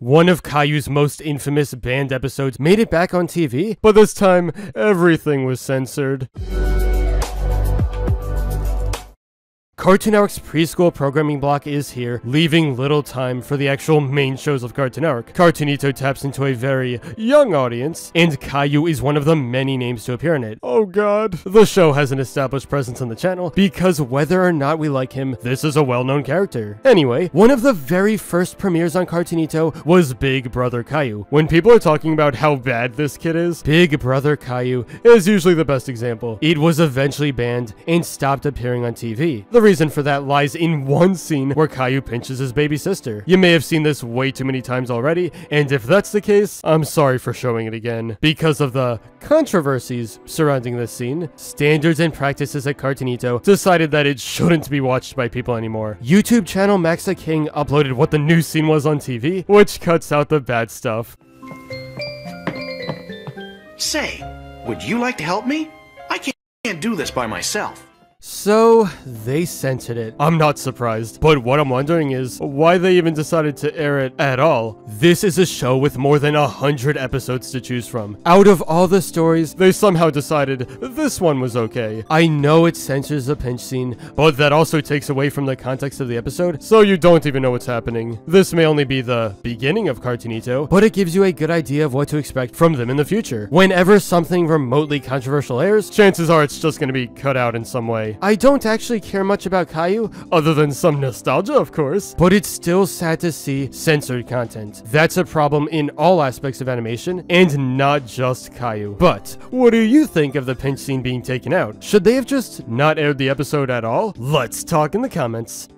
One of Caillou's most infamous banned episodes made it back on TV, but this time, everything was censored. Cartoon Network's preschool programming block is here, leaving little time for the actual main shows of Cartoon Network. Cartoonito taps into a very young audience, and Caillou is one of the many names to appear in it. Oh god. The show has an established presence on the channel, because whether or not we like him, this is a well-known character. Anyway, one of the very first premieres on Cartoonito was Big Brother Caillou. When people are talking about how bad this kid is, Big Brother Caillou is usually the best example. It was eventually banned and stopped appearing on TV. The reason for that lies in one scene where Caillou pinches his baby sister. You may have seen this way too many times already, and if that's the case, I'm sorry for showing it again. Because of the controversies surrounding this scene, standards and practices at Cartoonito decided that it shouldn't be watched by people anymore. YouTube channel Maxa King uploaded what the new scene was on TV, which cuts out the bad stuff. Say, would you like to help me? I can't do this by myself. So, they censored it. I'm not surprised. But what I'm wondering is, why they even decided to air it at all. This is a show with more than a hundred episodes to choose from. Out of all the stories, they somehow decided this one was okay. I know it censors the pinch scene, but that also takes away from the context of the episode, so you don't even know what's happening. This may only be the beginning of Cartoonito, but it gives you a good idea of what to expect from them in the future. Whenever something remotely controversial airs, chances are it's just going to be cut out in some way. I don't actually care much about Caillou, other than some nostalgia, of course, but it's still sad to see censored content. That's a problem in all aspects of animation, and not just Caillou. But, what do you think of the pinch scene being taken out? Should they have just not aired the episode at all? Let's talk in the comments.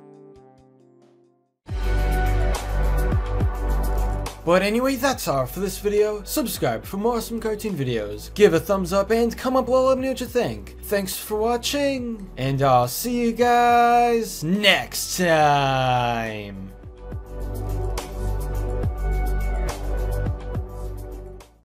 But anyway, that's all for this video. Subscribe for more awesome cartoon videos. Give a thumbs up and comment below let me know what you think. Thanks for watching, and I'll see you guys next time.